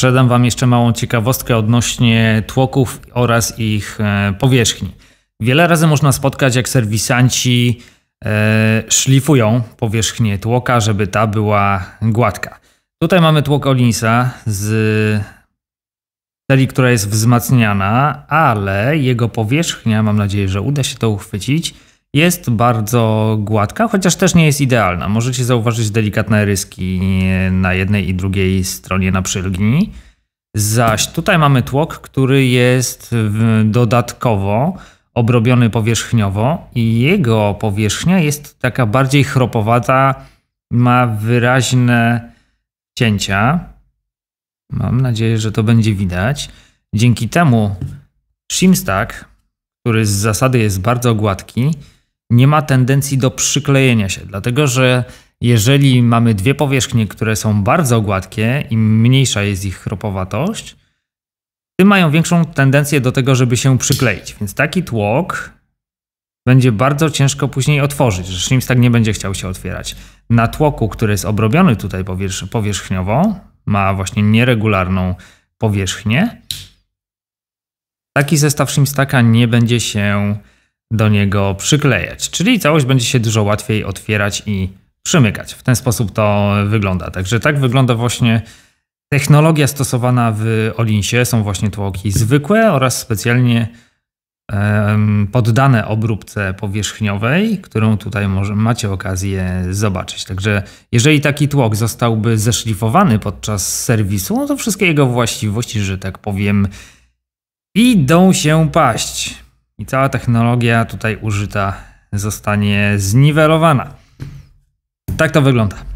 Sprzedam Wam jeszcze małą ciekawostkę odnośnie tłoków oraz ich e, powierzchni. Wiele razy można spotkać, jak serwisanci e, szlifują powierzchnię tłoka, żeby ta była gładka. Tutaj mamy tłok Olinsa z serii, która jest wzmacniana, ale jego powierzchnia, mam nadzieję, że uda się to uchwycić, jest bardzo gładka, chociaż też nie jest idealna. Możecie zauważyć delikatne ryski na jednej i drugiej stronie na przylgni. Zaś tutaj mamy tłok, który jest dodatkowo obrobiony powierzchniowo i jego powierzchnia jest taka bardziej chropowata, ma wyraźne cięcia. Mam nadzieję, że to będzie widać. Dzięki temu shimstack, który z zasady jest bardzo gładki, nie ma tendencji do przyklejenia się, dlatego że jeżeli mamy dwie powierzchnie, które są bardzo gładkie i mniejsza jest ich chropowatość, tym mają większą tendencję do tego, żeby się przykleić. Więc taki tłok będzie bardzo ciężko później otworzyć, Shrimps tak nie będzie chciał się otwierać. Na tłoku, który jest obrobiony tutaj powierzch powierzchniowo, ma właśnie nieregularną powierzchnię, taki zestaw Shrimpstaka nie będzie się do niego przyklejać, czyli całość będzie się dużo łatwiej otwierać i przymykać. W ten sposób to wygląda. Także tak wygląda właśnie technologia stosowana w Olinsie. Są właśnie tłoki zwykłe oraz specjalnie poddane obróbce powierzchniowej, którą tutaj może, macie okazję zobaczyć. Także jeżeli taki tłok zostałby zeszlifowany podczas serwisu, no to wszystkie jego właściwości, że tak powiem, idą się paść. I cała technologia tutaj użyta zostanie zniwelowana. Tak to wygląda.